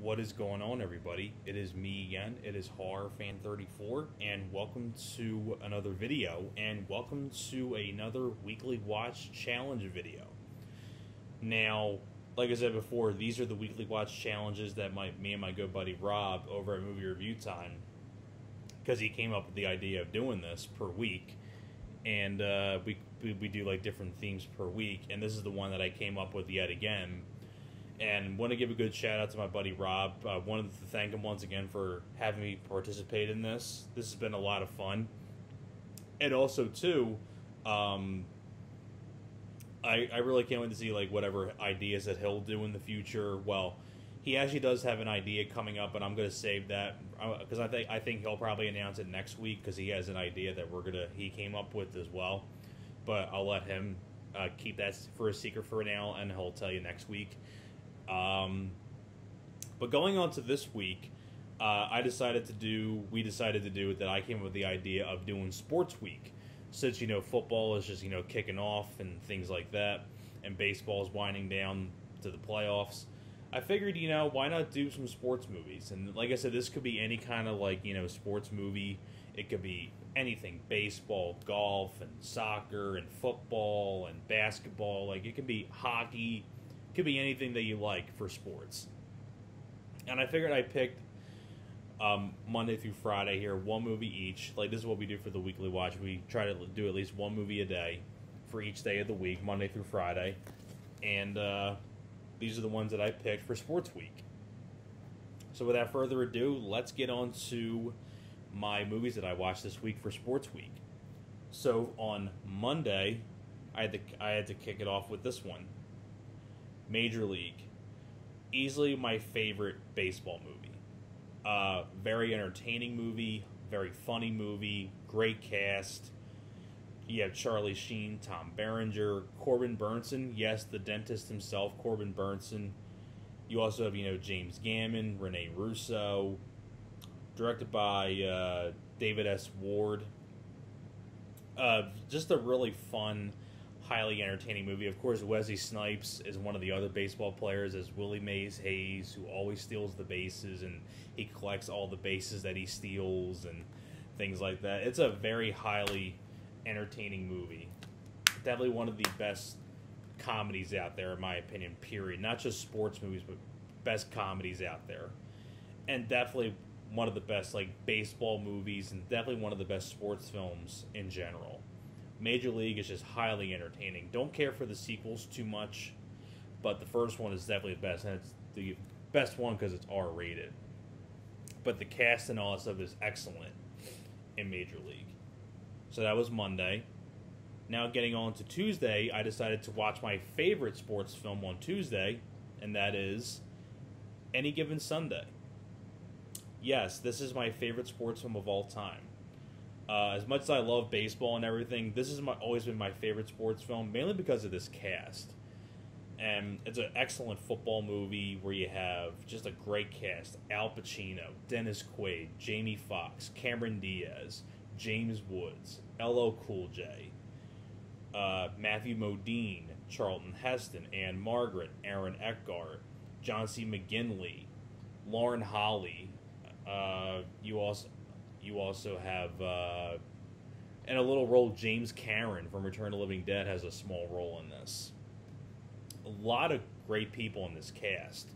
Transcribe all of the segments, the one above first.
What is going on, everybody? It is me again. It is Horror Fan 34, and welcome to another video, and welcome to another weekly watch challenge video. Now, like I said before, these are the weekly watch challenges that my me and my good buddy Rob over at Movie Review Time, because he came up with the idea of doing this per week, and uh, we, we we do like different themes per week, and this is the one that I came up with yet again and want to give a good shout out to my buddy Rob. Uh, wanted to thank him once again for having me participate in this. This has been a lot of fun, and also too, um, I I really can't wait to see like whatever ideas that he'll do in the future. Well, he actually does have an idea coming up, and I'm going to save that because uh, I think I think he'll probably announce it next week because he has an idea that we're gonna he came up with as well. But I'll let him uh, keep that for a secret for now, and he'll tell you next week. Um, but going on to this week, uh, I decided to do, we decided to do it that. I came up with the idea of doing Sports Week. Since, you know, football is just, you know, kicking off and things like that, and baseball is winding down to the playoffs. I figured, you know, why not do some sports movies? And like I said, this could be any kind of like, you know, sports movie. It could be anything baseball, golf, and soccer, and football, and basketball. Like, it could be hockey, could be anything that you like for sports. And I figured I picked um, Monday through Friday here, one movie each. Like this is what we do for the weekly watch. We try to do at least one movie a day for each day of the week, Monday through Friday. And uh, these are the ones that I picked for Sports Week. So without further ado, let's get on to my movies that I watched this week for Sports Week. So on Monday, I had to I had to kick it off with this one. Major League, easily my favorite baseball movie. Uh, very entertaining movie, very funny movie, great cast. You have Charlie Sheen, Tom Berenger, Corbin Bernsen. yes, the dentist himself, Corbin Bernsen. You also have, you know, James Gammon, Rene Russo, directed by uh, David S. Ward. Uh, just a really fun highly entertaining movie. Of course, Wesley Snipes is one of the other baseball players as Willie Mays Hayes, who always steals the bases and he collects all the bases that he steals and things like that. It's a very highly entertaining movie. Definitely one of the best comedies out there, in my opinion, period. Not just sports movies, but best comedies out there. And definitely one of the best like baseball movies and definitely one of the best sports films in general. Major League is just highly entertaining. Don't care for the sequels too much, but the first one is definitely the best, and it's the best one because it's R rated. But the cast and all that stuff is excellent in Major League. So that was Monday. Now getting on to Tuesday, I decided to watch my favorite sports film on Tuesday, and that is Any Given Sunday. Yes, this is my favorite sports film of all time. Uh, as much as I love baseball and everything, this has my, always been my favorite sports film, mainly because of this cast. And it's an excellent football movie where you have just a great cast: Al Pacino, Dennis Quaid, Jamie Foxx, Cameron Diaz, James Woods, LL Cool J, uh, Matthew Modine, Charlton Heston, Ann-Margret, Aaron Eckhart, John C. McGinley, Lauren Holly. Uh, you also you also have, uh, and a little role, James Karen from Return of the Living Dead has a small role in this. A lot of great people in this cast.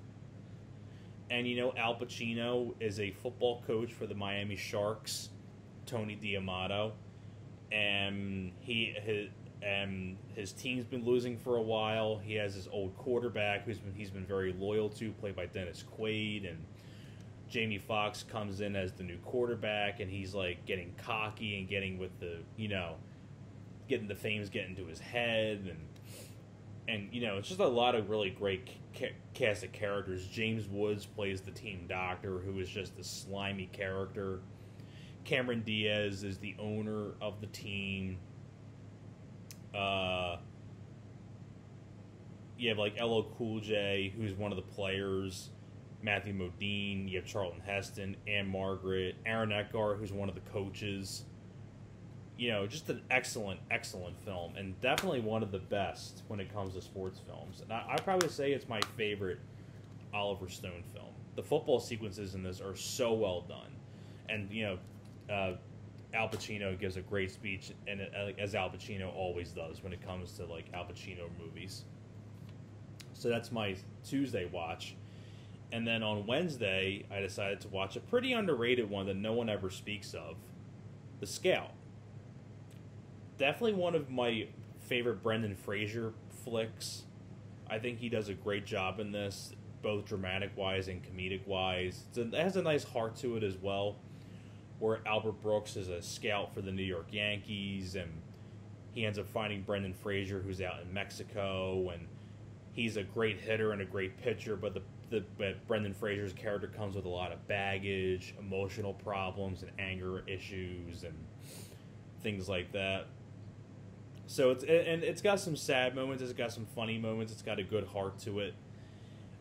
And you know, Al Pacino is a football coach for the Miami Sharks, Tony D'Amato, and he his and his team's been losing for a while. He has his old quarterback who's been he's been very loyal to, played by Dennis Quaid, and Jamie Foxx comes in as the new quarterback and he's like getting cocky and getting with the you know getting the fame's getting to his head and and you know it's just a lot of really great ca- cast of characters. James Woods plays the team doctor who is just a slimy character. Cameron Diaz is the owner of the team. Uh, you have like LL Cool J, who's one of the players. Matthew Modine, you have Charlton Heston, Ann-Margret, Aaron Eckhart, who's one of the coaches. You know, just an excellent, excellent film, and definitely one of the best when it comes to sports films. And I, I'd probably say it's my favorite Oliver Stone film. the football sequences in this are so well done, and you know, uh, Al Pacino gives a great speech, and uh, as Al Pacino always does when it comes to like Al Pacino movies. So that's my Tuesday watch. And then on Wednesday, I decided to watch a pretty underrated one that no one ever speaks of The Scout. Definitely one of my favorite Brendan Fraser flicks. I think he does a great job in this, both dramatic wise and comedic wise. A, it has a nice heart to it as well, where Albert Brooks is a scout for the New York Yankees, and he ends up finding Brendan Fraser, who's out in Mexico, and he's a great hitter and a great pitcher, but the the but Brendan Fraser's character comes with a lot of baggage, emotional problems, and anger issues, and things like that. So it's and it's got some sad moments. It's got some funny moments. It's got a good heart to it.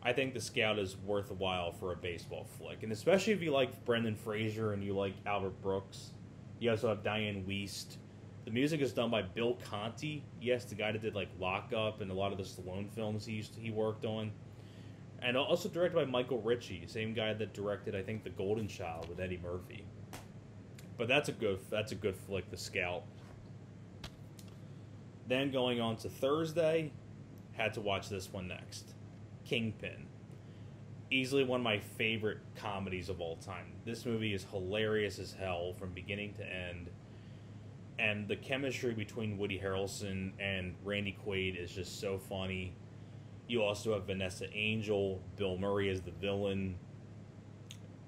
I think the Scout is worthwhile for a baseball flick, and especially if you like Brendan Fraser and you like Albert Brooks. You also have Dianne Wiest. The music is done by Bill Conti. Yes, the guy that did like Lock Up and a lot of the Stallone films he used to, he worked on, and also directed by Michael Ritchie, same guy that directed I think The Golden Child with Eddie Murphy. But that's a good that's a good flick, The Scout. Then going on to Thursday, had to watch this one next. Kingpin. Easily one of my favorite comedies of all time. This movie is hilarious as hell from beginning to end. And the chemistry between Woody Harrelson and Randy Quaid is just so funny. You also have Vanessa Angel, Bill Murray as the villain.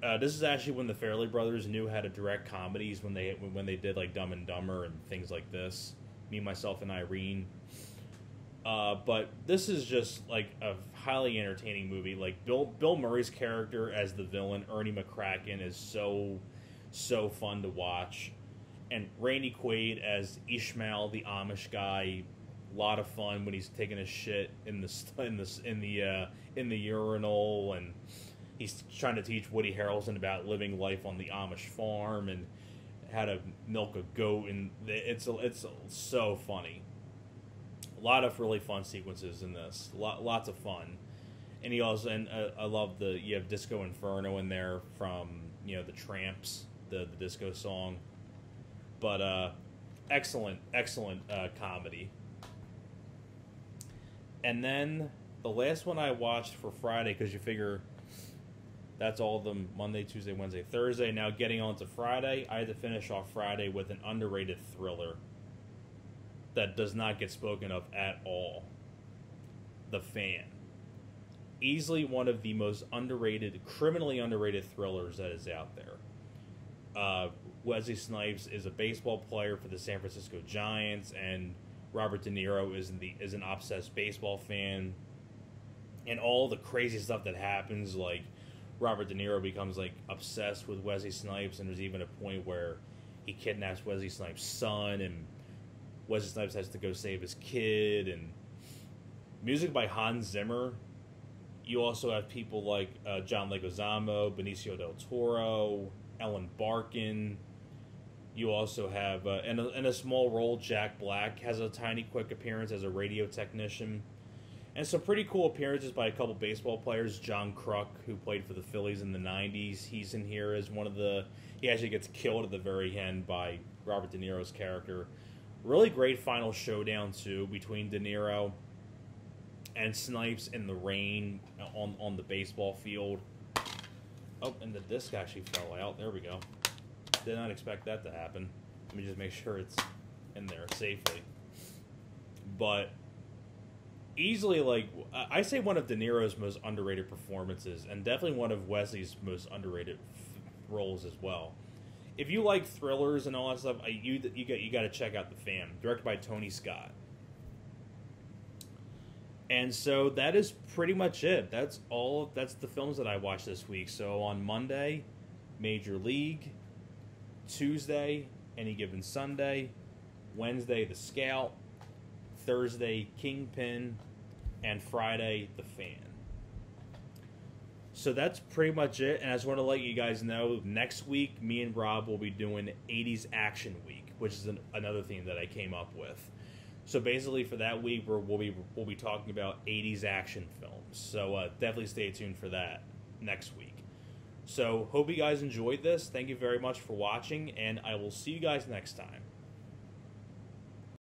Uh, this is actually when the Farrelly brothers knew how to direct comedies when they when they did like Dumb and Dumber and things like this. Me, myself, and Irene. Uh, but this is just like a highly entertaining movie. Like Bill Bill Murray's character as the villain, Ernie McCracken, is so so fun to watch, and Randy Quaid as Ishmael, the Amish guy, a lot of fun when he's taking a shit in the in the in the uh, in the urinal, and he's trying to teach Woody Harrelson about living life on the Amish farm and how to milk a goat, and it's it's so funny. A lot of really fun sequences in this. Lot, lots of fun, and he also and uh, I love the you have Disco Inferno in there from you know the Tramps, the the disco song, but uh, excellent excellent uh, comedy. And then the last one I watched for Friday because you figure that's all of them Monday, Tuesday, Wednesday, Thursday. Now getting on to Friday, I had to finish off Friday with an underrated thriller that does not get spoken of at all. The Fan. Easily one of the most underrated, criminally underrated thrillers that is out there. Uh, Wesley Snipes is a baseball player for the San Francisco Giants, and Robert De Niro is the is an obsessed baseball fan. And all the crazy stuff that happens, like Robert De Niro becomes like obsessed with Wesley Snipes, and there's even a point where he kidnaps Wesley Snipes' son and Wesley Snipes has to go save his kid, and music by Hans Zimmer. You also have people like uh, John Leguizamo, Benicio del Toro, Ellen Barkin. You also have, uh, in, a, in a small role, Jack Black has a tiny, quick appearance as a radio technician. And some pretty cool appearances by a couple baseball players. John Kruk, who played for the Phillies in the 90s, he's in here as one of the. He actually gets killed at the very end by Robert De Niro's character. Really great final showdown too between De Niro and Snipes in the rain on on the baseball field. Oh, and the disc actually fell out. There we go. Did not expect that to happen. Let me just make sure it's in there safely. But easily, like I say, one of De Niro's most underrated performances, and definitely one of Wesley's most underrated f- roles as well if you like thrillers and all that stuff, you you got you got to check out The Fan, directed by Tony Scott. And so that is pretty much it. That's all. That's the films that I watched this week. So on Monday, Major League. Tuesday, any given Sunday. Wednesday, The Scout. Thursday, Kingpin, and Friday, The Fan. So that's pretty much it. And I just want to let you guys know next week, me and Rob will be doing 80s Action Week, which is an, another theme that I came up with. So basically, for that week, we will be we'll be talking about 80s action films. So uh, definitely stay tuned for that next week. So, hope you guys enjoyed this. Thank you very much for watching, and I will see you guys next time.